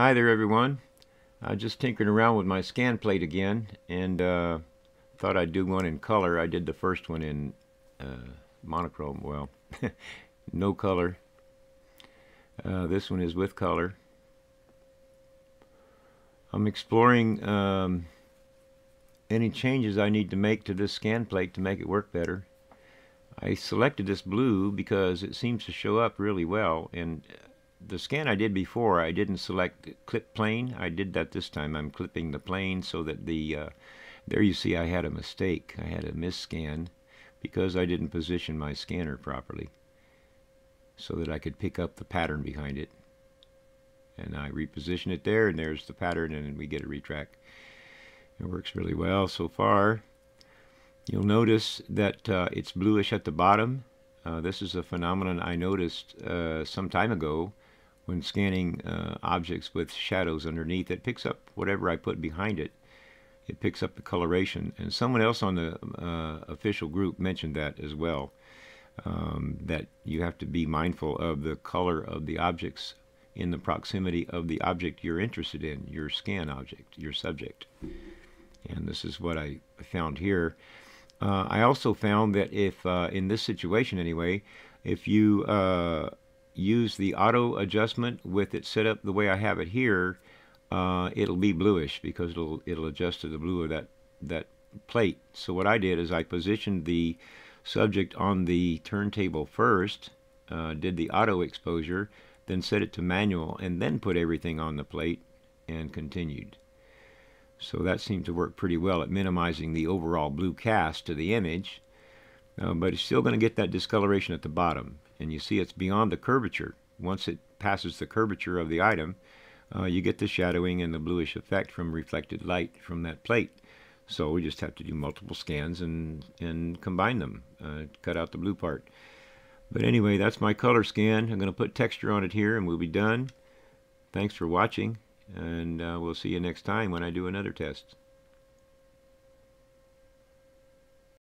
Hi there everyone. I just tinkered around with my scan plate again and uh, thought I'd do one in color. I did the first one in uh, monochrome. Well, no color. Uh, this one is with color. I'm exploring um, any changes I need to make to this scan plate to make it work better. I selected this blue because it seems to show up really well and the scan I did before, I didn't select clip plane. I did that this time. I'm clipping the plane so that the, uh, there you see I had a mistake. I had a misscan because I didn't position my scanner properly so that I could pick up the pattern behind it. And I reposition it there and there's the pattern and we get a retract. It works really well so far. You'll notice that uh, it's bluish at the bottom. Uh, this is a phenomenon I noticed uh, some time ago when scanning uh, objects with shadows underneath, it picks up whatever I put behind it. It picks up the coloration. And someone else on the uh, official group mentioned that as well, um, that you have to be mindful of the color of the objects in the proximity of the object you're interested in, your scan object, your subject. And this is what I found here. Uh, I also found that if, uh, in this situation anyway, if you uh, use the auto adjustment with it set up the way I have it here, uh, it'll be bluish because it'll it'll adjust to the blue of that that plate. So what I did is I positioned the subject on the turntable first, uh, did the auto exposure, then set it to manual, and then put everything on the plate and continued. So that seemed to work pretty well at minimizing the overall blue cast to the image, uh, but it's still going to get that discoloration at the bottom and you see it's beyond the curvature. Once it passes the curvature of the item, uh, you get the shadowing and the bluish effect from reflected light from that plate. So we just have to do multiple scans and, and combine them, uh, cut out the blue part. But anyway, that's my color scan. I'm going to put texture on it here and we'll be done. Thanks for watching, and uh, we'll see you next time when I do another test.